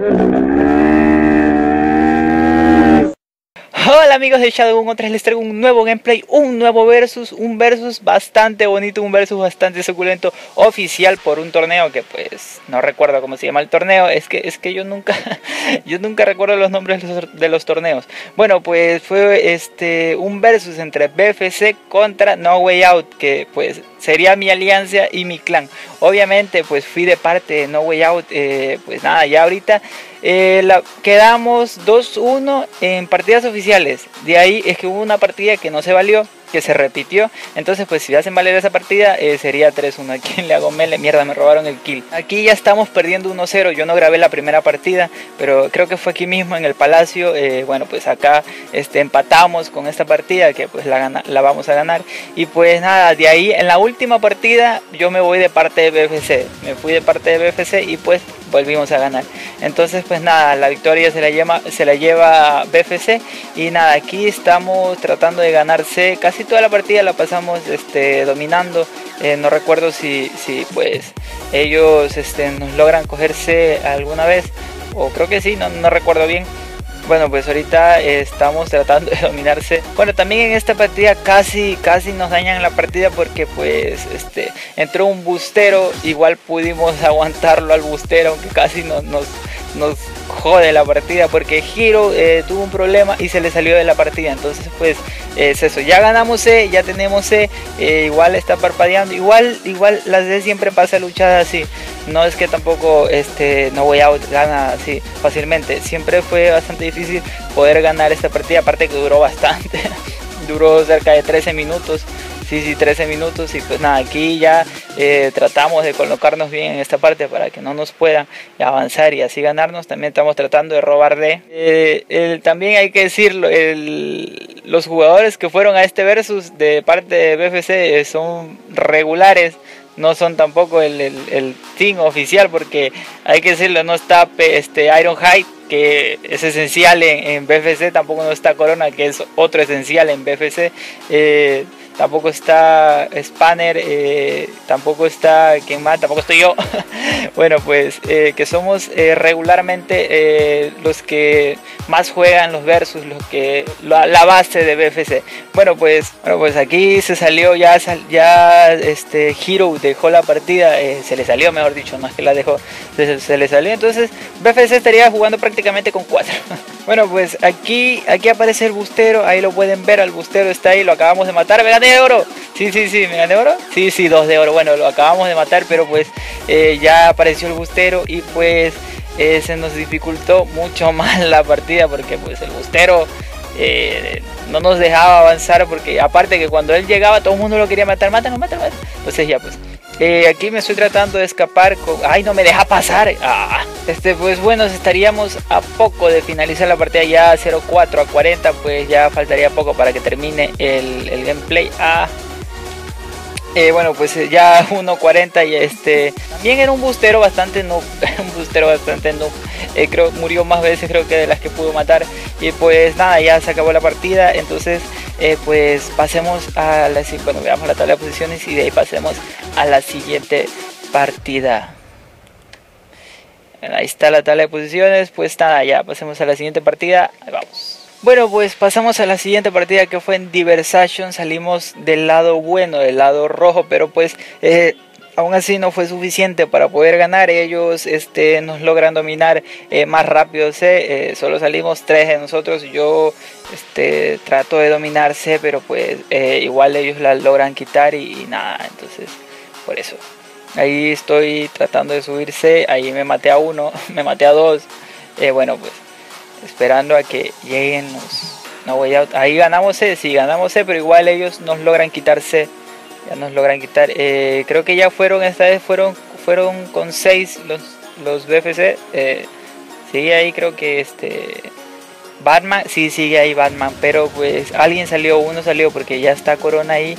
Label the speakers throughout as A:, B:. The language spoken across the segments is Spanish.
A: Hola amigos de Shadow 1 les traigo un nuevo gameplay, un nuevo versus, un versus bastante bonito, un versus bastante suculento oficial por un torneo que pues no recuerdo cómo se llama el torneo, es que es que yo nunca yo nunca recuerdo los nombres de los torneos. Bueno, pues fue este un versus entre BFC contra No Way Out que pues sería mi alianza y mi clan. Obviamente pues fui de parte de No Way Out, eh, pues nada, ya ahorita eh, quedamos 2-1 en partidas oficiales. De ahí es que hubo una partida que no se valió que se repitió. Entonces, pues si hacen valer esa partida, eh, sería 3-1. ¿A quién le hago mele? Mierda, me robaron el kill. Aquí ya estamos perdiendo 1-0. Yo no grabé la primera partida, pero creo que fue aquí mismo en el Palacio. Eh, bueno, pues acá este, empatamos con esta partida, que pues la, la vamos a ganar. Y pues nada, de ahí en la última partida yo me voy de parte de BFC. Me fui de parte de BFC y pues volvimos a ganar. Entonces, pues nada, la victoria se la lleva, se la lleva BFC. Y nada, aquí estamos tratando de ganarse casi toda la partida la pasamos este, dominando. Eh, no recuerdo si, si pues ellos este, nos logran cogerse alguna vez. O creo que sí, no, no recuerdo bien. Bueno, pues ahorita estamos tratando de dominarse. Bueno, también en esta partida casi, casi nos dañan la partida porque pues este entró un bustero. Igual pudimos aguantarlo al bustero, aunque casi nos, nos, nos jode la partida porque Hiro eh, tuvo un problema y se le salió de la partida. Entonces, pues es eso. Ya ganamos C, ya tenemos C. Eh, igual está parpadeando. Igual, igual las D siempre pasa luchada así. No es que tampoco este no voy a ganar así fácilmente. Siempre fue bastante difícil poder ganar esta partida. Aparte que duró bastante. duró cerca de 13 minutos sí, sí, 13 minutos y pues nada, aquí ya eh, tratamos de colocarnos bien en esta parte para que no nos puedan avanzar y así ganarnos. También estamos tratando de robar de. Eh, también hay que decirlo, los jugadores que fueron a este versus de parte de BFC eh, son regulares no son tampoco el, el, team oficial porque hay que decirlo, no está este Iron High que es esencial en, BFC, tampoco no está Corona que es otro esencial en BFC tampoco está Spanner, eh, tampoco está quien más, tampoco estoy yo. bueno, pues eh, que somos eh, regularmente los que más juegan los versus, los que la, base de BFC. Bueno, pues bueno, pues aquí se salió ya ya este Hero dejó la partida, se le salió, mejor dicho, es que la dejó, se, le salió. Entonces BFC estaría jugando prácticamente con 4. Bueno, pues aquí, aquí aparece el bustero, ahí lo pueden ver, el bustero está ahí, lo acabamos de matar, me gané oro. Sí, sí, sí, me gané oro. Sí, sí, dos de oro. Bueno, lo acabamos de matar, pero pues eh, ya apareció el bustero y pues eh, se nos dificultó mucho más la partida porque pues el bustero eh, no nos dejaba avanzar porque aparte que cuando él llegaba todo el mundo lo quería matar, mátalo, mátalo, mátalo. Entonces ya pues eh, aquí me estoy tratando de escapar con... ¡Ay, no me deja pasar! Ah, este, pues bueno, estaríamos a poco de finalizar la partida ya 0-4 a 40, pues ya faltaría poco para que termine el, gameplay. Ah, eh, bueno, pues eh, ya 1.40 y este... También era un bustero bastante noob, un bustero bastante noob. creo murió más veces creo que de las que pudo matar. Y pues nada, ya se acabó la partida, entonces... pues pasemos a la bueno veamos la tabla de posiciones y de ahí pasemos a la siguiente partida. Ahí está la tabla de posiciones. Pues nada, ya pasemos a la siguiente partida. vamos. Bueno, pues pasamos a la siguiente partida que fue en Diversation. Salimos del lado bueno, del lado rojo, pero pues eh, aún así no fue suficiente para poder ganar. Ellos este, nos logran dominar eh, más rápido. Eh, solo salimos tres de nosotros. Yo este, trato de dominarse, pero pues igual ellos la logran quitar y nada. Entonces por eso. Ahí estoy tratando de subirse, ahí me maté a uno, me maté a dos. Eh, bueno, pues esperando a que lleguen los... No voy a, ahí ganamos C, sí, ganamos C, pero igual ellos nos logran quitarse. Ya nos logran quitar. Eh, creo que ya fueron, esta vez fueron, fueron con 6 los, los BFC. Eh, sigue ahí creo que este... Batman, sí, sigue ahí Batman, pero pues alguien salió, uno salió porque ya está Corona ahí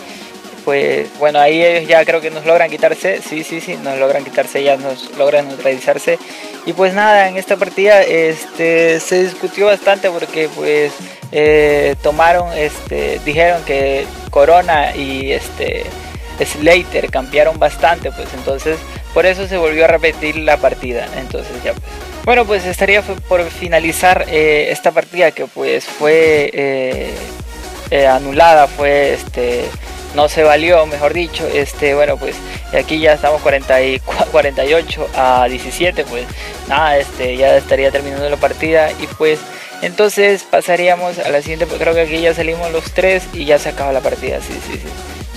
A: pues bueno, ahí ellos ya creo que nos logran quitarse, sí, sí, sí, nos logran quitarse, ya nos logran neutralizarse. Y pues nada, en esta partida este, se discutió bastante porque pues eh, tomaron, este, dijeron que Corona y este Slater cambiaron bastante, pues entonces por eso se volvió a repetir la partida. Entonces ya pues Bueno, pues estaría por finalizar eh, esta partida que pues fue eh, eh, anulada, fue este no se valió, mejor dicho. Este, bueno, pues aquí ya estamos 48 a 17, pues nada, este ya estaría terminando la partida y pues entonces pasaríamos a la siguiente, pues, creo que aquí ya salimos los tres y ya se acaba la partida, sí, sí, sí.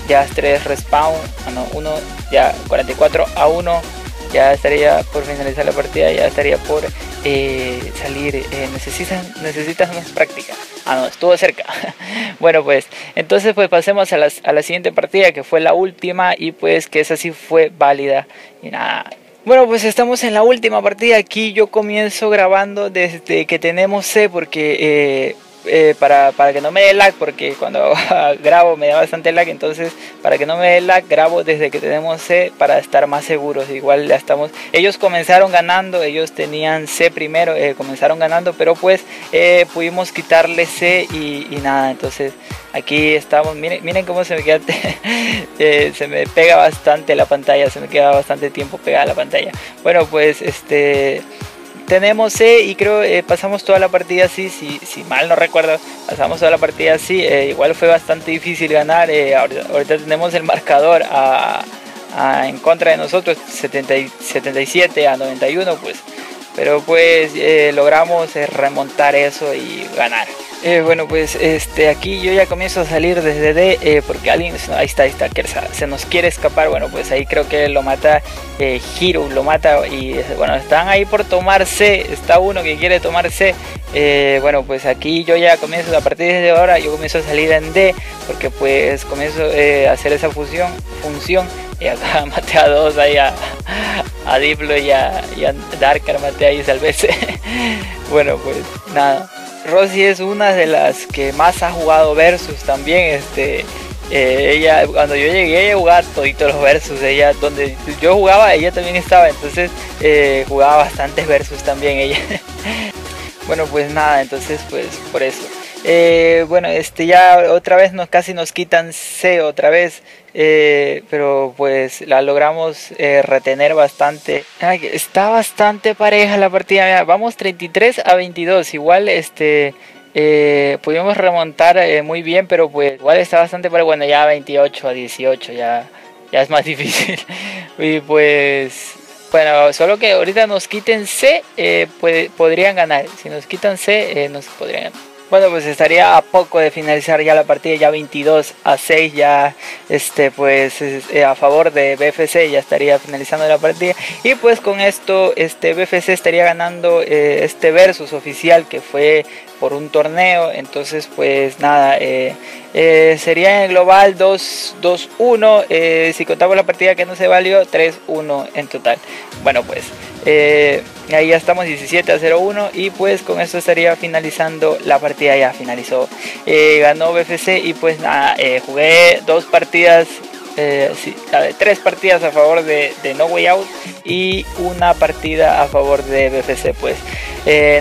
A: Ya es 3 respawn, ah, no, 1, ya 44 a 1 ya estaría por finalizar la partida, ya estaría por eh, salir. Eh, necesitan, necesitas más práctica. Ah, no, estuvo cerca. bueno, pues entonces pues pasemos a, a la siguiente partida que fue la última y pues que esa sí fue válida. Y nada, bueno, pues estamos en la última partida. Aquí yo comienzo grabando desde que tenemos C porque eh, eh, para, para, que no me dé lag, porque cuando grabo me da bastante lag, entonces para que no me dé lag grabo desde que tenemos C para estar más seguros. Igual ya estamos, ellos comenzaron ganando, ellos tenían C primero, eh, comenzaron ganando, pero pues eh, pudimos quitarle C y, y, nada, entonces aquí estamos, miren, miren cómo se me queda, se me pega bastante la pantalla, se me queda bastante tiempo pegada la pantalla. Bueno, pues este tenemos C y creo eh, pasamos toda la partida así, si, si, mal no recuerdo, pasamos toda la partida así, eh, igual fue bastante difícil ganar, eh, ahorita, tenemos el marcador en contra de nosotros, 77 a 91, pues, pero pues logramos remontar eso y ganar. Eh, bueno, pues este aquí yo ya comienzo a salir desde D eh, porque alguien, ahí está, ahí está, que se nos quiere escapar. Bueno, pues ahí creo que lo mata eh, Hiro, lo mata y bueno, están ahí por tomar C. Está uno que quiere tomar C. Eh, bueno, pues aquí yo ya comienzo a partir de ahora, yo comienzo a salir en D porque pues comienzo a hacer esa fusión, función y acá maté a dos ahí a, Diplo y a, y a maté ahí salvese. bueno, pues nada. Rosy es una de las que más ha jugado versus también. Este, eh, ella, cuando yo llegué, ella jugaba toditos los versus. Ella, donde yo jugaba, ella también estaba. Entonces eh, jugaba bastantes versus también ella. bueno, pues nada, entonces pues por eso. Eh, bueno, este ya otra vez nos casi nos quitan C otra vez. Eh, pero pues la logramos eh, retener bastante. está bastante pareja la partida. vamos 33 a 22. Igual este pudimos remontar muy bien, pero pues igual está bastante pareja. Bueno, ya 28 a 18 ya, ya es más difícil. y pues bueno, solo que ahorita nos quiten C, podrían ganar. Si nos quitan C, nos podrían ganar. Bueno, pues estaría a poco de finalizar ya la partida, ya 22 a 6, ya este pues eh, a favor de BFC, ya estaría finalizando la partida. Y pues con esto este BFC estaría ganando eh, este versus oficial que fue por un torneo. Entonces pues nada, eh, sería en global 2-1, si contamos la partida que no se valió, 3-1 en total. Bueno pues... Ahí ya estamos 17 a 0-1 y pues con esto estaría finalizando la partida ya finalizó. Eh, ganó BFC y pues nada, eh, jugué dos partidas eh, tres partidas a favor de, No Way Out y una partida a favor de BFC. Pues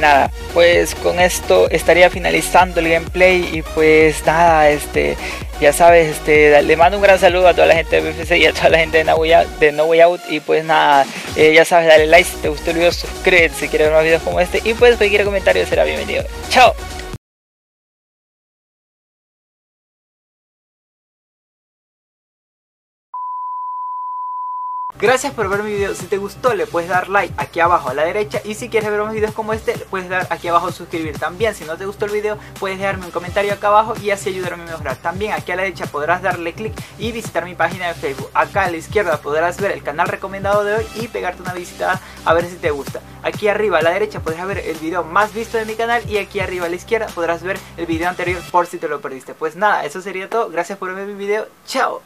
A: nada, pues con esto estaría finalizando el gameplay y pues nada, este ya sabes, este, le mando un gran saludo a toda la gente de BFC y a toda la gente de No Way Out, de no Way Out y pues nada, ya sabes, dale like si te gustó el video, suscríbete si quieres ver más videos como este y pues cualquier comentario será bienvenido. Chao. Gracias por ver mi video, si te gustó le puedes dar like aquí abajo a la derecha. Y si quieres ver más videos como este le puedes dar aquí abajo suscribir también. Si no te gustó el video puedes dejarme un comentario acá abajo y así ayudarme a mejorar. También aquí a la derecha podrás darle click y visitar mi página de Facebook. Acá a la izquierda podrás ver el canal recomendado de hoy y pegarte una visita a ver si te gusta. Aquí arriba a la derecha podrás ver el video más visto de mi canal y aquí arriba a la izquierda podrás ver el video anterior por si te lo perdiste. Pues nada eso sería todo. Gracias por ver mi video. Chao